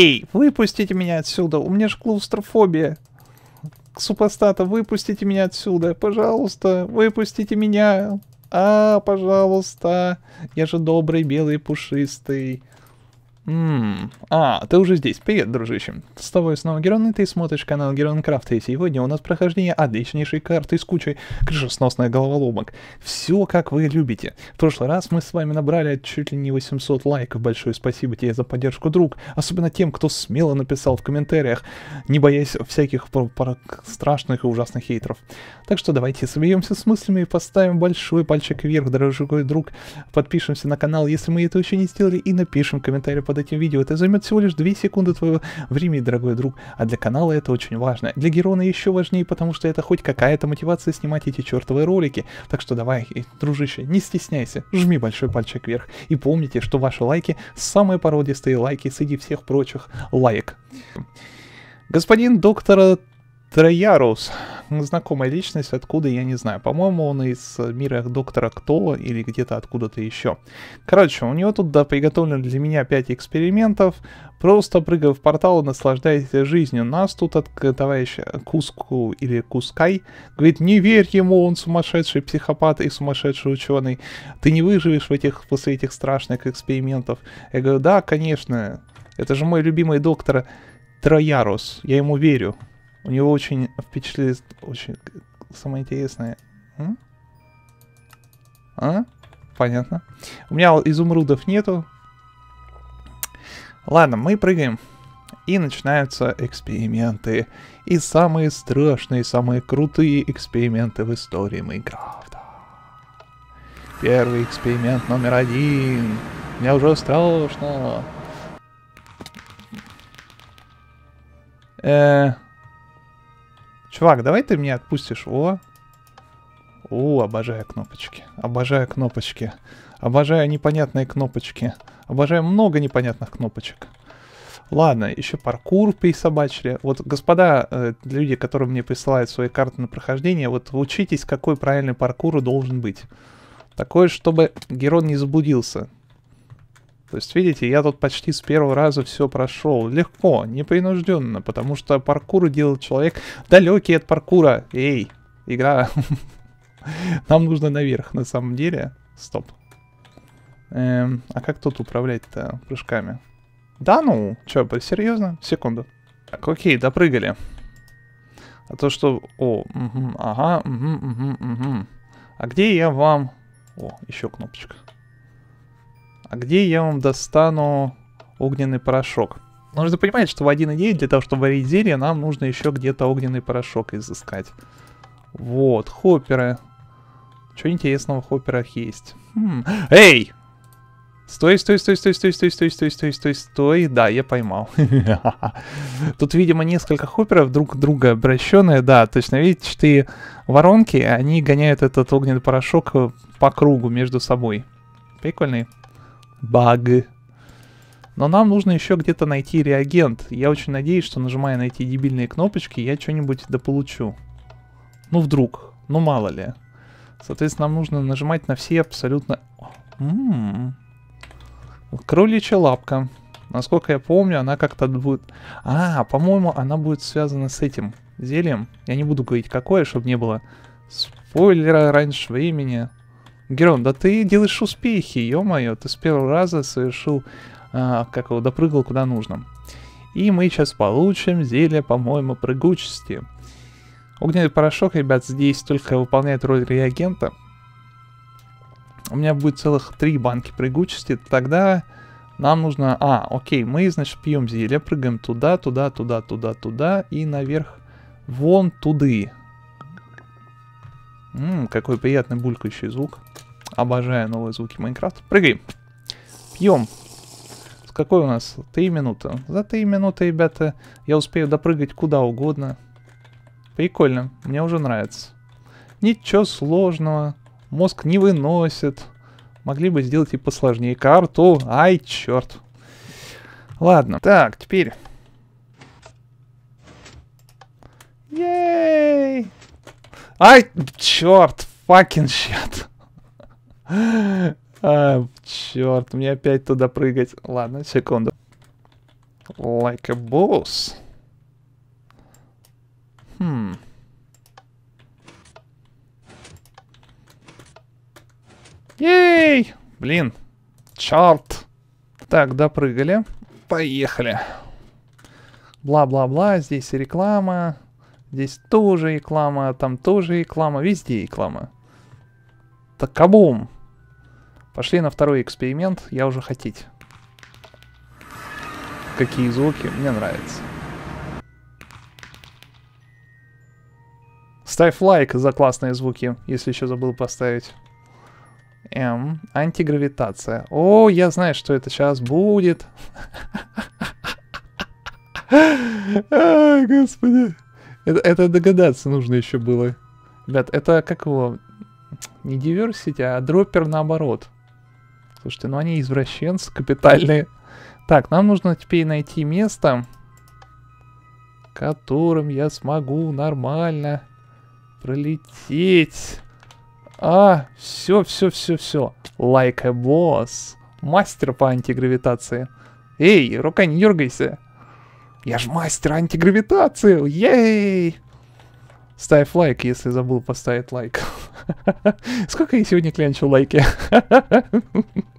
Эй, выпустите меня отсюда, у меня же клаустрофобия. Супостата, выпустите меня отсюда, пожалуйста, выпустите меня. А, пожалуйста, я же добрый, белый, пушистый. Ммм, а, ты уже здесь. Привет, дружище. С тобой снова Герон, и ты смотришь канал Герон Крафт, и сегодня у нас прохождение отличнейшей карты с кучей крышесносных головоломок. Все, как вы любите. В прошлый раз мы с вами набрали чуть ли не 800 лайков. Большое спасибо тебе за поддержку, друг. Особенно тем, кто смело написал в комментариях, не боясь всяких страшных и ужасных хейтеров. Так что давайте соберемся с мыслями и поставим большой пальчик вверх, дорогой друг. Подпишемся на канал, если мы это еще не сделали, и напишем комментарий под этим видео. Это займет всего лишь 2 секунды твоего времени, дорогой друг. А для канала это очень важно. Для Герона еще важнее, потому что это хоть какая-то мотивация снимать эти чертовые ролики. Так что давай, дружище, не стесняйся, жми большой пальчик вверх. И помните, что ваши лайки самые породистые лайки среди всех прочих лайк. Господин доктор Троярус знакомая личность, откуда, я не знаю. По-моему, он из мира доктора Кто или где-то откуда-то еще. Короче, у него тут, да, приготовлено для меня 5 экспериментов. Просто прыгая в портал и наслаждаясь жизнью. Нас тут от товарищ Куску или Кускай говорит, не верь ему, он сумасшедший психопат и сумасшедший ученый. Ты не выживешь в этих, после этих страшных экспериментов. Я говорю, да, конечно, это же мой любимый доктор Троярус, я ему верю. У него очень впечатлит, очень самое интересное. М? А? Понятно. У меня изумрудов нету. Ладно, мы прыгаем. И начинаются эксперименты. И самые страшные, самые крутые эксперименты в истории Майнкрафта. Первый эксперимент номер один. Мне уже страшно. Э, Чувак, давай ты меня отпустишь. О. О, обожаю кнопочки. Обожаю кнопочки. Обожаю непонятные кнопочки. Обожаю много непонятных кнопочек. Ладно, еще паркур присобачили. Вот, господа, э, люди, которые мне присылают свои карты на прохождение, вот учитесь, какой правильный паркур должен быть. Такое, чтобы Герон не заблудился. То есть, видите, я тут почти с первого раза все прошел. Легко, непринужденно, потому что паркур делает человек далекий от паркура. Эй, игра. Нам нужно наверх, на самом деле. Стоп. Эм, а как тут управлять-то прыжками? Да ну, чё, серьезно? Секунду. Так, окей, допрыгали. А то что... О, угу, ага, угу, угу, угу. А где я вам... О, еще кнопочка. А где я вам достану огненный порошок? Нужно понимать, что в 1.9 для того, чтобы варить зелье, нам нужно еще где-то огненный порошок изыскать. Вот, хопперы. Что интересного в хопперах есть? Хм. Эй! Стой, стой, стой, стой, стой, стой, стой, стой, стой, стой, стой. Да, я поймал. Тут, видимо, несколько хопперов друг друга обращенные. Да, точно, видите, четыре воронки, они гоняют этот огненный порошок по кругу между собой. Прикольный баг. Но нам нужно еще где-то найти реагент. Я очень надеюсь, что нажимая на эти дебильные кнопочки, я что-нибудь дополучу. Ну вдруг, ну мало ли. Соответственно, нам нужно нажимать на все абсолютно... М -м -м. Кроличья лапка. Насколько я помню, она как-то будет... А, по-моему, она будет связана с этим зельем. Я не буду говорить какое, чтобы не было спойлера раньше времени. Герон, да ты делаешь успехи, ё-моё, ты с первого раза совершил, а, как его, допрыгал куда нужно. И мы сейчас получим зелье, по-моему, прыгучести. Огненный порошок, ребят, здесь только выполняет роль реагента. У меня будет целых три банки прыгучести, тогда нам нужно... А, окей, мы, значит, пьем зелье, прыгаем туда, туда, туда, туда, туда и наверх вон туды. Ммм, какой приятный булькающий звук. Обожаю новые звуки Майнкрафта. Прыгаем. Пьем. С какой у нас? Три минуты. За три минуты, ребята, я успею допрыгать куда угодно. Прикольно. Мне уже нравится. Ничего сложного. Мозг не выносит. Могли бы сделать и посложнее карту. Ай, черт. Ладно. Так, теперь... Ей! Ай, черт, факин щет. А, черт, мне опять туда прыгать. Ладно, секунду. Like a boss. Хм. Ей! Блин. Чарт. Так, допрыгали. Поехали. Бла-бла-бла. Здесь реклама. Здесь тоже реклама. Там тоже реклама. Везде реклама. Так, кабум. Пошли на второй эксперимент. Я уже хотеть. Какие звуки. Мне нравится. Ставь лайк за классные звуки, если еще забыл поставить. М. Антигравитация. О, я знаю, что это сейчас будет. Господи. Это, догадаться нужно еще было. Ребят, это как его... Не diversity, а дроппер наоборот. Слушайте, ну они извращенцы капитальные. Так, нам нужно теперь найти место, которым я смогу нормально пролететь. А, все, все, все, все. Like a boss. Мастер по антигравитации. Эй, рука, не дергайся. Я ж мастер антигравитации. Ей! Ставь лайк, если забыл поставить лайк. Сколько я сегодня клянчил лайки?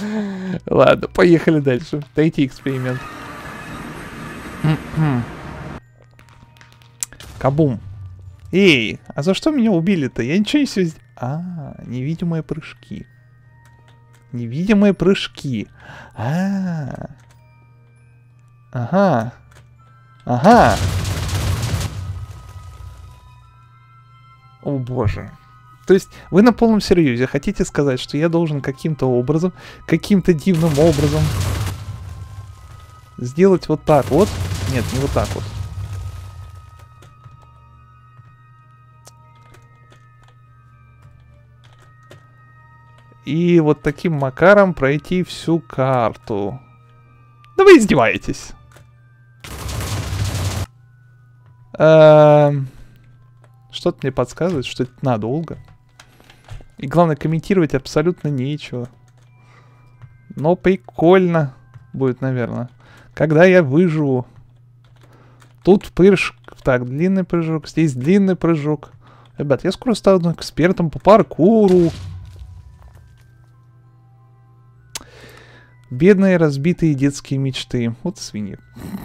Ладно, поехали дальше. Дайте эксперимент. Кабум. Эй, а за что меня убили-то? Я ничего не все... А, невидимые прыжки. Невидимые прыжки. -а. Ага. Ага. О боже. То есть вы на полном серьезе хотите сказать, что я должен каким-то образом, каким-то дивным образом сделать вот так вот? Нет, не вот так вот. И вот таким макаром пройти всю карту. Да вы издеваетесь. Эм, что-то мне подсказывает, что это надолго. И главное, комментировать абсолютно нечего. Но прикольно будет, наверное. Когда я выживу. Тут прыжок. Так, длинный прыжок. Здесь длинный прыжок. Ребят, я скоро стану экспертом по паркуру. Бедные разбитые детские мечты. Вот свиньи.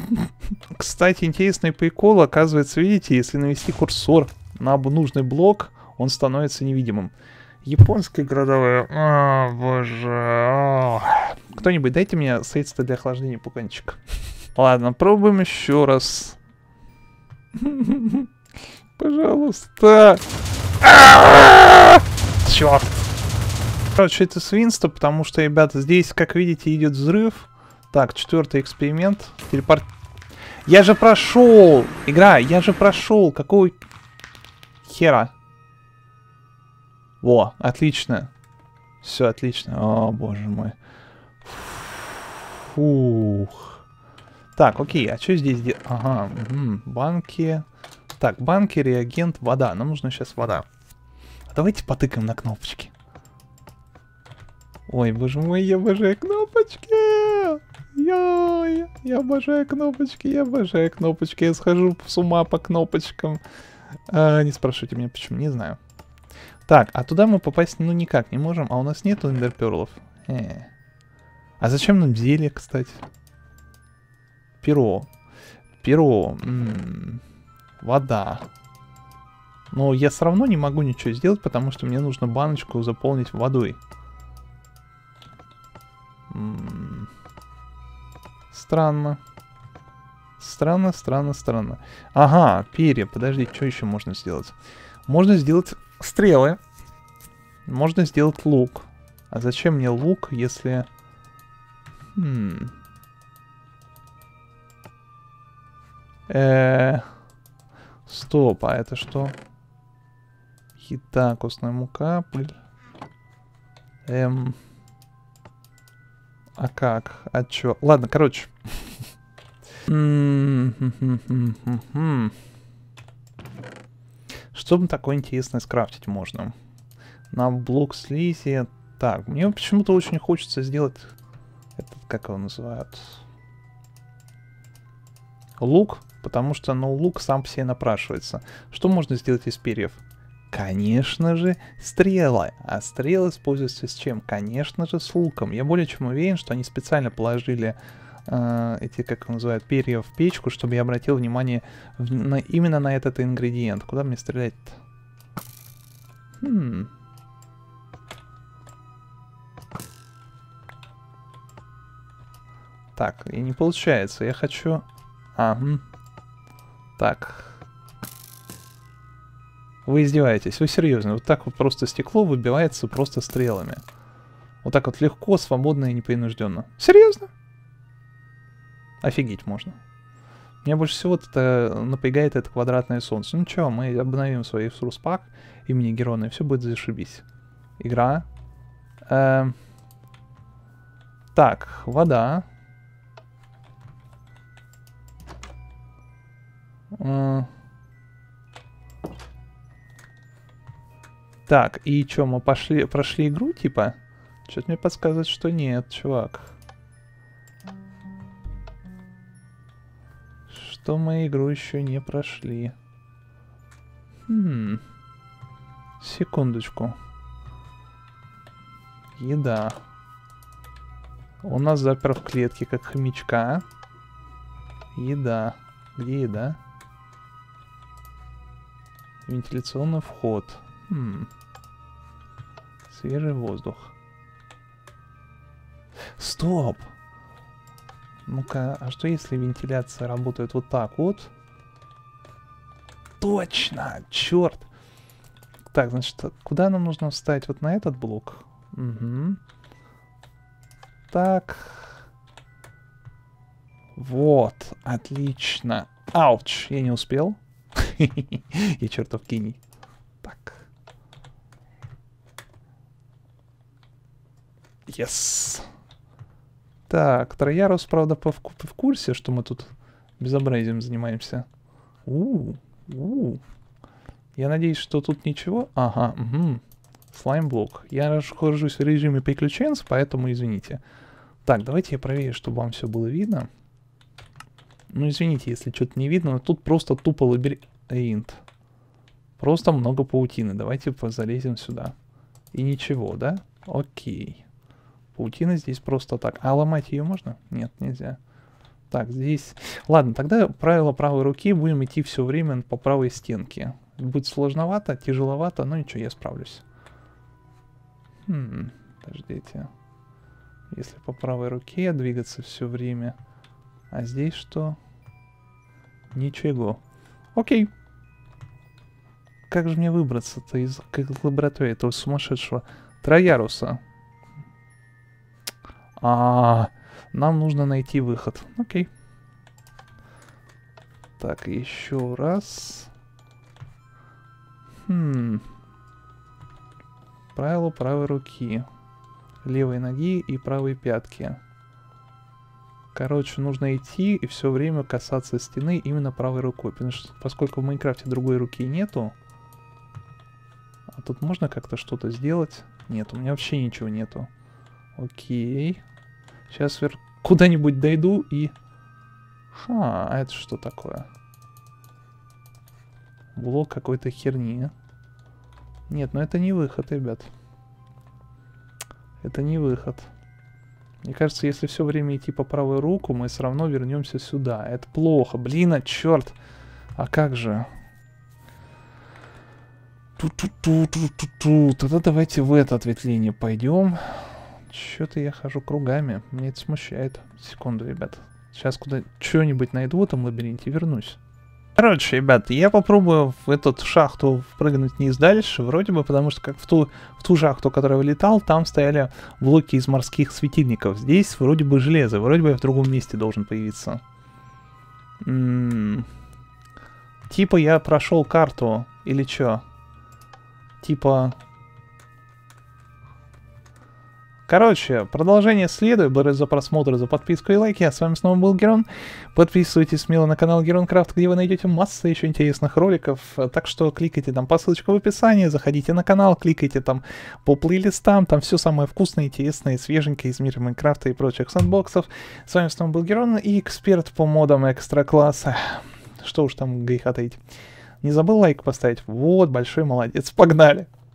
Кстати, интересный прикол. Оказывается, видите, если навести курсор на нужный блок, он становится невидимым. Японские городовые. О, боже. Кто-нибудь дайте мне средства для охлаждения пуканчика. Ладно, пробуем еще раз. Пожалуйста. Черт. Короче, это свинство, потому что, ребята, здесь, как видите, идет взрыв. Так, четвертый эксперимент. Телепорт... Я же прошел! Игра, я же прошел! Какой хера? Во, отлично. Все отлично. О, боже мой. Фух. Так, окей, а что здесь делать? Ага, угу. банки. Так, банки, реагент, вода. Нам нужна сейчас вода. Давайте потыкаем на кнопочки. Ой, боже мой, я обожаю кнопочки! Йой, я обожаю кнопочки, я обожаю кнопочки. Я схожу с ума по кнопочкам. А, не спрашивайте меня, почему, не знаю. Так, а туда мы попасть ну никак не можем, а у нас нету эндерперлов. Э. А зачем нам зелье, кстати? Перо. Перо. М -м. Вода. Но я все равно не могу ничего сделать, потому что мне нужно баночку заполнить водой. Странно. Странно, странно, странно. Ага, перья. Подожди, что еще можно сделать? Можно сделать стрелы. Можно сделать лук. А зачем мне лук, если... Хм... Э Стоп, а это что? Еда, костная мука, пыль. Эм... А как? А чё? Ладно, короче. Что бы такое интересное скрафтить можно? На блок слизи. Так, мне почему-то очень хочется сделать... Этот, как его называют? лук, потому что, ну, лук сам по себе напрашивается. Что можно сделать из перьев? Конечно же, стрела. А стрелы используются с чем? Конечно же, с луком. Я более чем уверен, что они специально положили э, эти, как называют, перья в печку, чтобы я обратил внимание в, на, именно на этот ингредиент. Куда мне стрелять-то? Хм. Так, и не получается. Я хочу... Ага. Так. Вы издеваетесь, вы серьезно. Вот так вот просто стекло выбивается просто стрелами. Вот так вот легко, свободно и непринужденно. Серьезно? Офигеть можно. Меня больше всего это напрягает это квадратное солнце. Ну что, мы обновим свой Сурспак имени Герона, и все будет зашибись. Игра. Эм... Так, вода. Так, и что, мы пошли, прошли игру, типа? Что-то мне подсказывает, что нет, чувак. Что мы игру еще не прошли. Хм. Секундочку. Еда. У нас запер в клетке, как хомячка. Еда. Где еда? Вентиляционный вход. Хм. Свежий воздух. Стоп! Ну-ка, а что если вентиляция работает вот так вот? Точно! Черт! Так, значит, куда нам нужно вставить? Вот на этот блок? Угу. Так. Вот, отлично. Ауч, я не успел. Я чертов гений. Так. Yes. Так, Троярус, правда, в, в курсе, что мы тут безобразием занимаемся. У, -у, Я надеюсь, что тут ничего. Ага, угу. Слаймблок. Я нахожусь в режиме приключенцев, поэтому извините. Так, давайте я проверю, чтобы вам все было видно. Ну, извините, если что-то не видно, но тут просто тупо лабиринт. Просто много паутины. Давайте залезем сюда. И ничего, да? Окей. Паутина здесь просто так. А ломать ее можно? Нет, нельзя. Так, здесь... Ладно, тогда правило правой руки будем идти все время по правой стенке. Будет сложновато, тяжеловато, но ничего, я справлюсь. Хм, подождите. Если по правой руке двигаться все время. А здесь что? Ничего. Окей. Как же мне выбраться-то из лаборатории этого сумасшедшего Трояруса? А, нам нужно найти выход. Окей. Так, еще раз. Хм. Правило правой руки. Левой ноги и правой пятки. Короче, нужно идти и все время касаться стены именно правой рукой. Потому что, поскольку в Майнкрафте другой руки нету, а тут можно как-то что-то сделать? Нет, у меня вообще ничего нету. Окей. Сейчас вверх куда-нибудь дойду и... Ха, а это что такое? Блок какой-то херни. Нет, ну это не выход, ребят. Это не выход. Мне кажется, если все время идти по правой руку, мы все равно вернемся сюда. Это плохо. Блин, а черт. А как же? Ту-ту-ту-ту-ту-ту. Тогда давайте в это ответвление пойдем. Что-то я хожу кругами. Мне это смущает. Секунду, ребят. Сейчас куда что-нибудь найду в этом лабиринте и вернусь. Короче, ребят, я попробую в эту шахту впрыгнуть вниз дальше, вроде бы, потому что как в ту, в ту шахту, которую вылетал, там стояли блоки из морских светильников. Здесь вроде бы железо, вроде бы я в другом месте должен появиться. М -м -м. Типа я прошел карту, или что? Типа Короче, продолжение следует. Благодарю за просмотр, за подписку и лайки. А с вами снова был Герон. Подписывайтесь смело на канал Герон Крафт, где вы найдете массу еще интересных роликов. Так что кликайте там по ссылочке в описании, заходите на канал, кликайте там по плейлистам. Там все самое вкусное, интересное, свеженькое из мира Майнкрафта и прочих сэндбоксов. С вами снова был Герон и эксперт по модам экстра класса. Что уж там греха таить. Не забыл лайк поставить? Вот, большой молодец. Погнали!